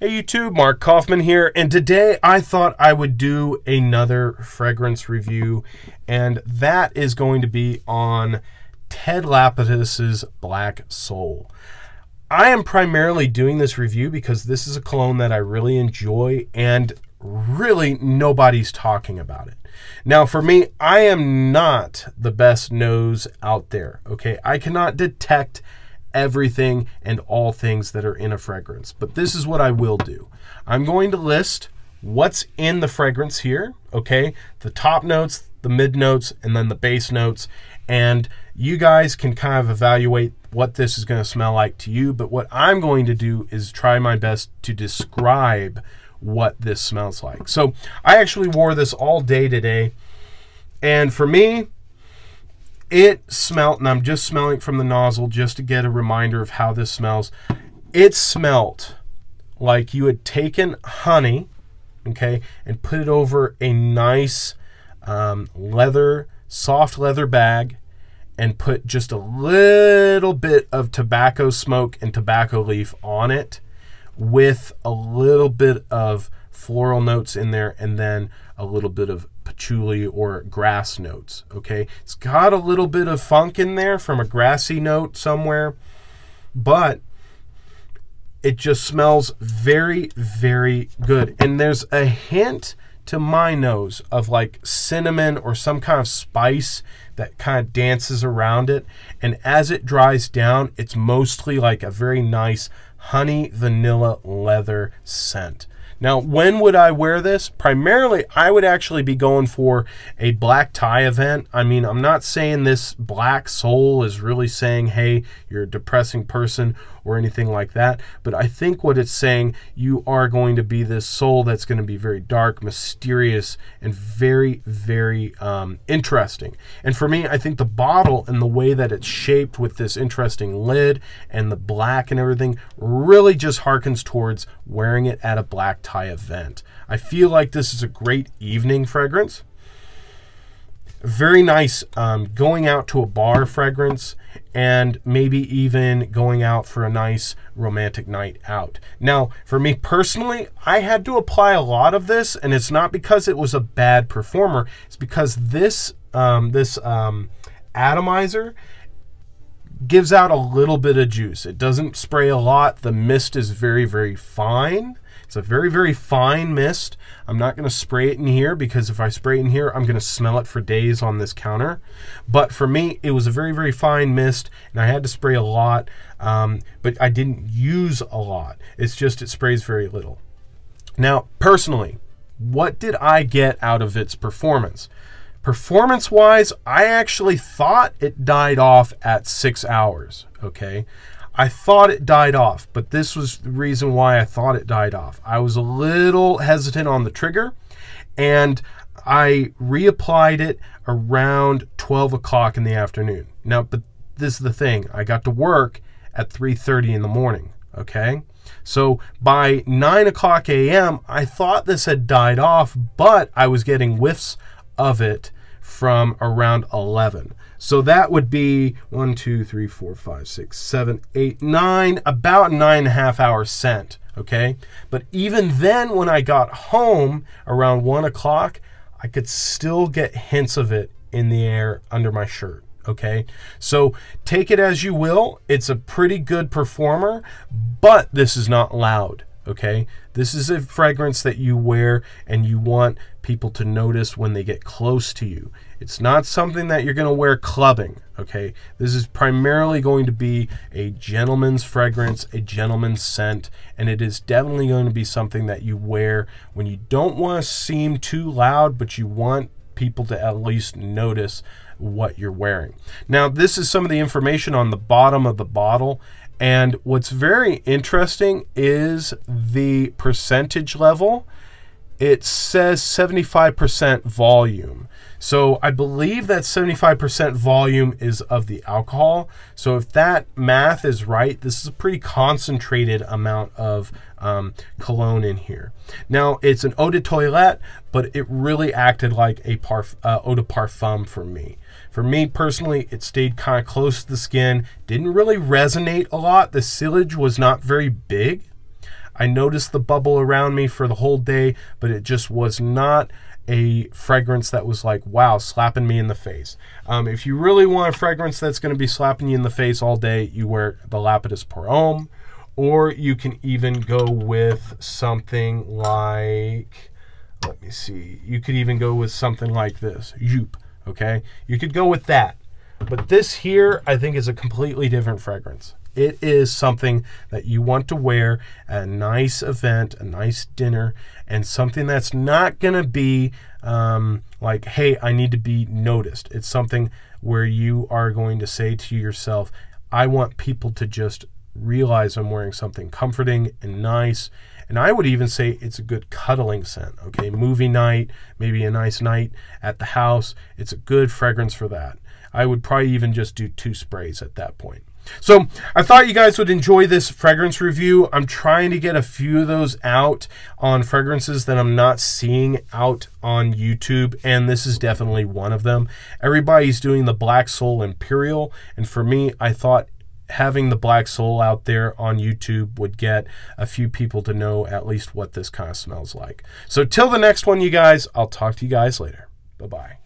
Hey YouTube, Mark Coffman here, and today I thought I would do another fragrance review, and that is going to be on Ted Lapidus's Black Soul. I am primarily doing this review because this is a cologne that I really enjoy, and really nobody's talking about it. Now, for me, I am not the best nose out there, okay? I cannot detect everything and all things that are in a fragrance. But this is what I will do. I'm going to list what's in the fragrance here, okay? The top notes, the mid notes, and then the base notes. And you guys can kind of evaluate what this is going to smell like to you. But what I'm going to do is try my best to describe what this smells like. So I actually wore this all day today. And for me, it smelt, and I'm just smelling from the nozzle just to get a reminder of how this smells. It smelt like you had taken honey, okay, and put it over a nice um, leather, soft leather bag and put just a little bit of tobacco smoke and tobacco leaf on it with a little bit of floral notes in there and then a little bit of patchouli or grass notes. Okay, it's got a little bit of funk in there from a grassy note somewhere, but it just smells very, very good. And there's a hint to my nose of like cinnamon or some kind of spice that kind of dances around it. And as it dries down, it's mostly like a very nice honey vanilla leather scent. Now, when would I wear this? Primarily, I would actually be going for a black tie event. I mean, I'm not saying this black soul is really saying, hey, you're a depressing person or anything like that. But I think what it's saying, you are going to be this soul that's going to be very dark, mysterious, and very, very um, interesting. And for me, I think the bottle and the way that it's shaped with this interesting lid and the black and everything really just harkens towards wearing it at a black tie event. I feel like this is a great evening fragrance very nice um, going out to a bar fragrance and maybe even going out for a nice romantic night out. Now, for me personally, I had to apply a lot of this, and it's not because it was a bad performer. It's because this um, this um, atomizer gives out a little bit of juice. It doesn't spray a lot. The mist is very, very fine. It's a very, very fine mist. I'm not going to spray it in here because if I spray it in here, I'm going to smell it for days on this counter. But for me, it was a very, very fine mist, and I had to spray a lot, um, but I didn't use a lot. It's just it sprays very little. Now, personally, what did I get out of its performance? Performance wise, I actually thought it died off at six hours. Okay. I thought it died off, but this was the reason why I thought it died off. I was a little hesitant on the trigger, and I reapplied it around 12 o'clock in the afternoon. Now, but this is the thing. I got to work at 3.30 in the morning, okay? So by 9 o'clock a.m., I thought this had died off, but I was getting whiffs of it from around 11. So that would be one, two, three, four, five, six, seven, eight, nine, about nine and a half hours scent. Okay. But even then, when I got home around one o'clock, I could still get hints of it in the air under my shirt. Okay. So take it as you will. It's a pretty good performer, but this is not loud. Okay. This is a fragrance that you wear and you want people to notice when they get close to you. It's not something that you're going to wear clubbing, okay? This is primarily going to be a gentleman's fragrance, a gentleman's scent, and it is definitely going to be something that you wear when you don't want to seem too loud, but you want people to at least notice what you're wearing. Now, this is some of the information on the bottom of the bottle, and what's very interesting is the percentage level. It says 75% volume. So I believe that 75% volume is of the alcohol. So if that math is right, this is a pretty concentrated amount of um, cologne in here. Now it's an eau de toilette, but it really acted like a parf- uh, eau de parfum for me. For me personally, it stayed kind of close to the skin, didn't really resonate a lot. The sillage was not very big. I noticed the bubble around me for the whole day, but it just was not a fragrance that was like, wow, slapping me in the face. Um, if you really want a fragrance that's going to be slapping you in the face all day, you wear the Lapidus Pour Homme, or you can even go with something like, let me see, you could even go with something like this, Joop, okay? You could go with that. But this here, I think, is a completely different fragrance. It is something that you want to wear at a nice event, a nice dinner, and something that's not going to be um, like, hey, I need to be noticed. It's something where you are going to say to yourself, I want people to just realize I'm wearing something comforting and nice. And I would even say it's a good cuddling scent. Okay, movie night, maybe a nice night at the house. It's a good fragrance for that. I would probably even just do two sprays at that point. So I thought you guys would enjoy this fragrance review. I'm trying to get a few of those out on fragrances that I'm not seeing out on YouTube, and this is definitely one of them. Everybody's doing the Black Soul Imperial, and for me, I thought having the Black Soul out there on YouTube would get a few people to know at least what this kind of smells like. So till the next one, you guys, I'll talk to you guys later. Bye-bye.